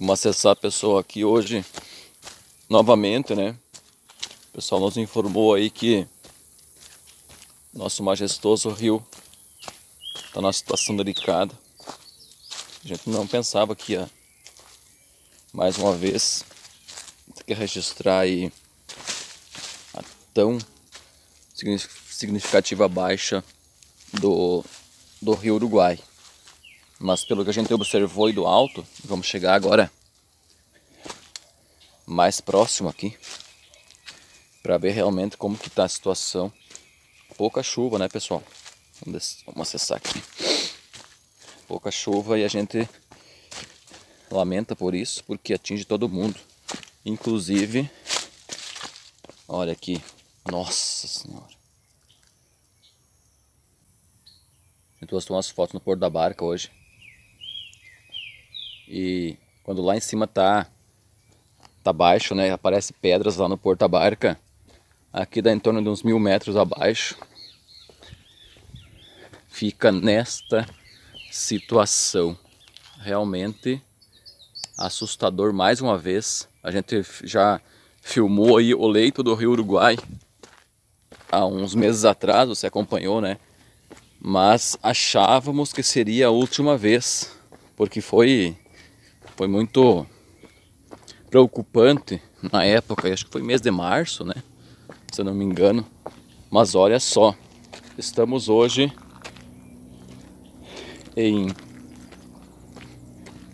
Vamos acessar a pessoa aqui hoje novamente, né? O pessoal nos informou aí que nosso majestoso rio está numa situação delicada. A gente não pensava que ia mais uma vez ter que registrar aí a tão significativa baixa do, do rio Uruguai. Mas pelo que a gente observou aí do alto, vamos chegar agora mais próximo aqui para ver realmente como que está a situação. Pouca chuva, né, pessoal? Vamos, vamos acessar aqui. Pouca chuva e a gente lamenta por isso, porque atinge todo mundo. Inclusive, olha aqui, nossa senhora. Eu trouxe umas fotos no Porto da Barca hoje. E quando lá em cima tá tá baixo, né? Aparece pedras lá no Porto da Barca. Aqui dá em torno de uns mil metros abaixo. Fica nesta situação. Realmente assustador mais uma vez. A gente já filmou aí o leito do Rio Uruguai há uns meses atrás, você acompanhou, né? Mas achávamos que seria a última vez, porque foi foi muito preocupante na época, acho que foi mês de março, né? Se eu não me engano. Mas olha só, estamos hoje em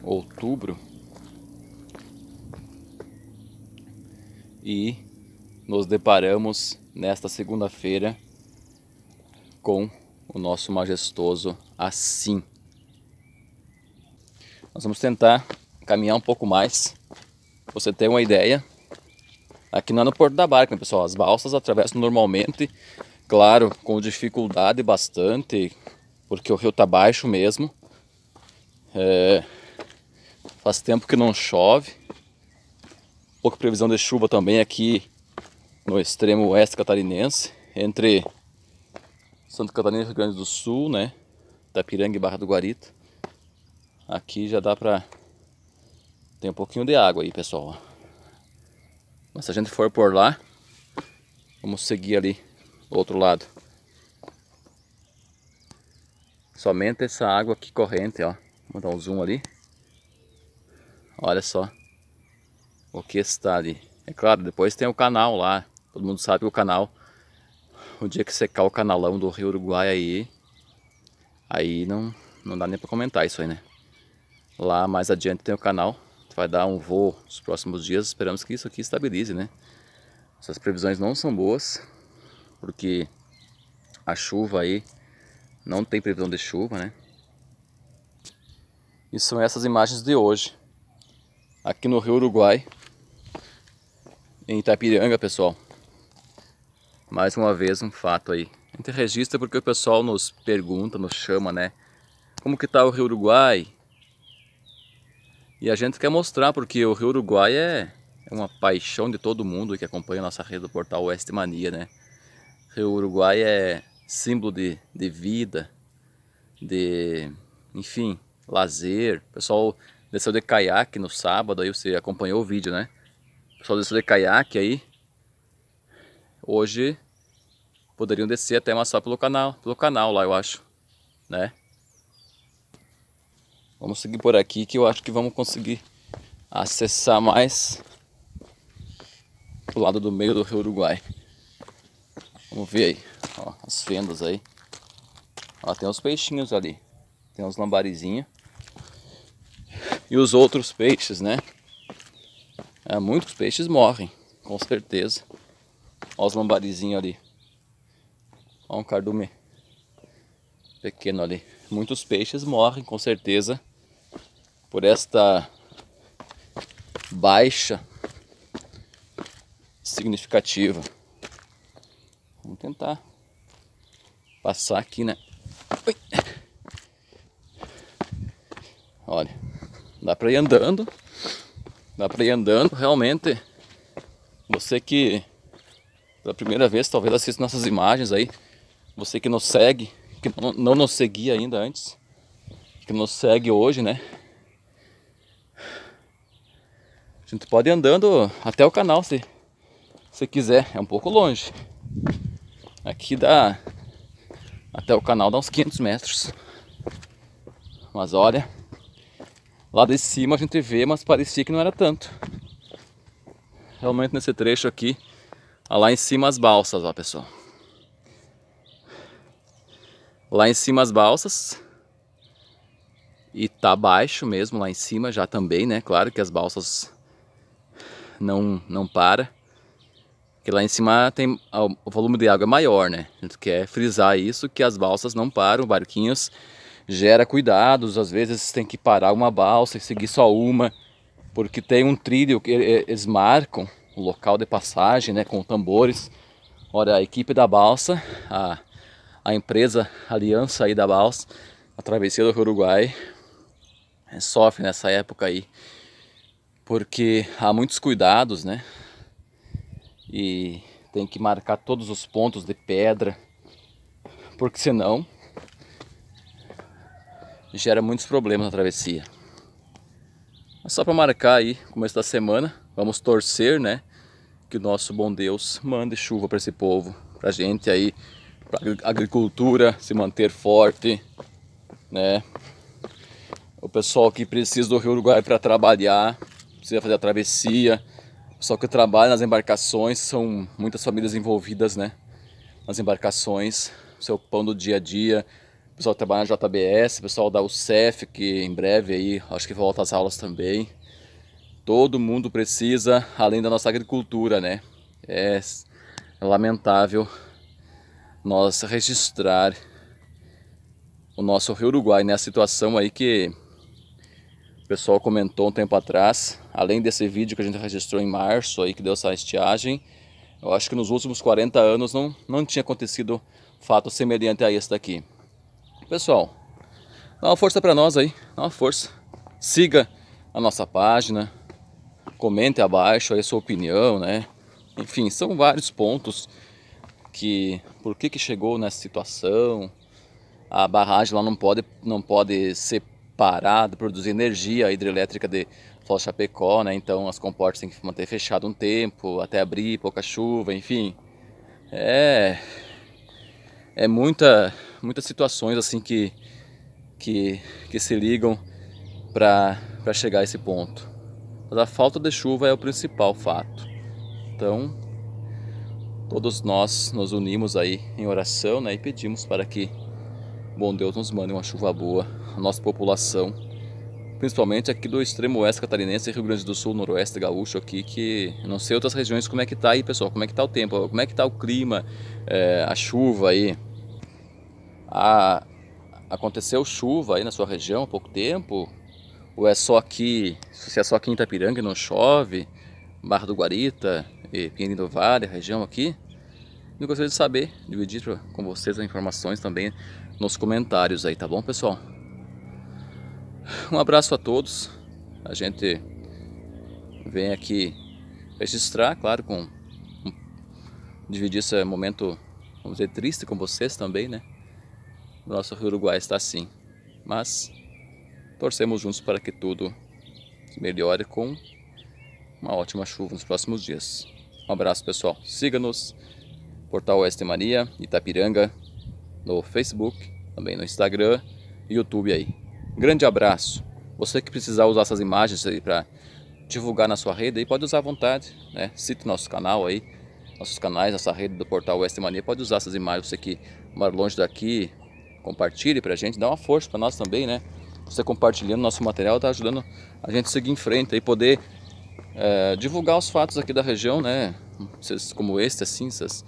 outubro e nos deparamos nesta segunda-feira com o nosso majestoso assim. Nós vamos tentar caminhar um pouco mais. Você tem uma ideia. Aqui não é no Porto da Barca, né, pessoal? As balsas atravessam normalmente, claro, com dificuldade bastante, porque o rio está baixo mesmo. É... Faz tempo que não chove. Pouca previsão de chuva também aqui no extremo oeste catarinense, entre Santa Catarina e Rio Grande do Sul, né? Tapiranga e Barra do Guarita. Aqui já dá pra tem um pouquinho de água aí, pessoal. Mas se a gente for por lá, vamos seguir ali outro lado. Somente essa água aqui corrente, ó. Vou dar um zoom ali. Olha só o que está ali. É claro, depois tem o canal lá. Todo mundo sabe que o canal, o dia que secar o canalão do Rio Uruguai aí, aí não, não dá nem para comentar isso aí, né? Lá mais adiante tem o canal vai dar um voo nos próximos dias. Esperamos que isso aqui estabilize, né? Essas previsões não são boas, porque a chuva aí não tem previsão de chuva, né? E são essas imagens de hoje, aqui no Rio Uruguai, em Itapiranga, pessoal. Mais uma vez um fato aí. A gente registra porque o pessoal nos pergunta, nos chama, né? Como que tá o Rio Uruguai? E a gente quer mostrar porque o Rio Uruguai é, é uma paixão de todo mundo que acompanha a nossa rede do portal Oeste Mania, né? Rio Uruguai é símbolo de, de vida, de, enfim, lazer. O pessoal desceu de caiaque no sábado, aí você acompanhou o vídeo, né? O pessoal desceu de caiaque aí. Hoje poderiam descer até mais só pelo canal, pelo canal lá, eu acho, né? Vamos seguir por aqui que eu acho que vamos conseguir acessar mais o lado do meio do Rio Uruguai. Vamos ver aí, ó, as fendas aí. Ó, tem os peixinhos ali, tem uns lambarizinhos. E os outros peixes, né? É, muitos peixes morrem, com certeza. Ó os lambarizinhos ali. Ó um cardume pequeno ali. Muitos peixes morrem, com certeza, por esta baixa significativa. Vamos tentar passar aqui, né? Ui. Olha, dá para ir andando, dá para ir andando, realmente. Você que pela primeira vez talvez assista nossas imagens aí, você que nos segue, que não, nos seguia ainda antes, que nos segue hoje, né? A gente pode ir andando até o canal se você quiser. É um pouco longe. Aqui dá até o canal dá uns 500 metros. Mas olha, lá de cima a gente vê, mas parecia que não era tanto. Realmente nesse trecho aqui, lá em cima as balsas, ó pessoal. Lá em cima as balsas. E tá baixo mesmo lá em cima já também, né? Claro que as balsas não, não para. Porque lá em cima tem o volume de água é maior, né? A gente quer frisar isso, que as balsas não param, barquinhos gera cuidados, às vezes tem que parar uma balsa e seguir só uma, porque tem um trilho que eles marcam o local de passagem, né, com tambores. Olha, a equipe da balsa, a, a empresa Aliança aí da balsa, a travessia do Uruguai, sofre nessa época aí porque há muitos cuidados, né? E tem que marcar todos os pontos de pedra, porque senão gera muitos problemas na travessia. Mas só para marcar aí, começo da semana, vamos torcer, né? Que o nosso bom Deus mande chuva para esse povo, para gente aí, para agricultura se manter forte, né? O pessoal que precisa do Rio Uruguai para trabalhar, precisa fazer a travessia. Só que trabalha nas embarcações, são muitas famílias envolvidas, né? Nas embarcações, seu pão do dia a dia. O pessoal que trabalha na JBS, o pessoal da UCEF, que em breve aí, acho que volta às aulas também. Todo mundo precisa, além da nossa agricultura, né? É lamentável nós registrar o nosso Rio Uruguai, né? A situação aí que o pessoal comentou um tempo atrás, além desse vídeo que a gente registrou em março aí que deu essa estiagem, eu acho que nos últimos 40 anos não, não tinha acontecido fato semelhante a esse daqui. Pessoal, dá uma força para nós aí, dá uma força. Siga a nossa página, comente abaixo aí a sua opinião, né? Enfim, são vários pontos que por que que chegou nessa situação. A barragem lá não pode não pode ser parado, produzir energia hidrelétrica de Foz Chapecó, né? Então as comportas têm que manter fechado um tempo, até abrir, pouca chuva, enfim. É é muita muitas situações assim que que, que se ligam para chegar a esse ponto. Mas a falta de chuva é o principal fato. Então, todos nós nos unimos aí em oração né, e pedimos para que bom Deus nos mande uma chuva boa a nossa população, principalmente aqui do extremo oeste catarinense, Rio Grande do Sul, noroeste gaúcho aqui, que não sei outras regiões como é que tá aí, pessoal, como é que tá o tempo, como é que tá o clima, é, a chuva aí. A, aconteceu chuva aí na sua região há pouco tempo? Ou é só aqui, se é só aqui em Itapiranga não chove, Barra do Guarita e Pinheirinho do Vale, a região aqui? Eu gostaria de saber, dividir com vocês as informações também nos comentários aí, tá bom pessoal? Um abraço a todos. A gente vem aqui registrar, claro, com dividir esse momento, vamos dizer, triste com vocês também, né? O nosso Uruguai está assim. Mas torcemos juntos para que tudo melhore com uma ótima chuva nos próximos dias. Um abraço, pessoal. Siga-nos, Portal Oeste Maria, Itapiranga, no Facebook, também no Instagram e YouTube aí. Grande abraço. Você que precisar usar essas imagens aí para divulgar na sua rede, aí pode usar à vontade, né? Cite nosso canal aí, nossos canais, essa rede do portal Oeste Mania, pode usar essas imagens. Você que mora longe daqui, compartilhe pra gente, dá uma força para nós também, né? Você compartilhando nosso material tá ajudando a gente a seguir em frente e poder é, divulgar os fatos aqui da região, né? Como este, assim, esses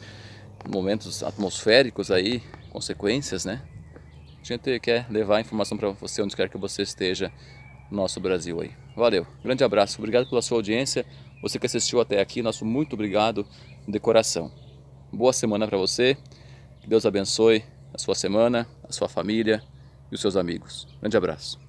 momentos atmosféricos aí, consequências, né? A gente quer levar a informação para você onde quer que você esteja no nosso Brasil aí. Valeu, grande abraço, obrigado pela sua audiência. Você que assistiu até aqui, nosso muito obrigado de coração. Boa semana para você, que Deus abençoe a sua semana, a sua família e os seus amigos. Grande abraço.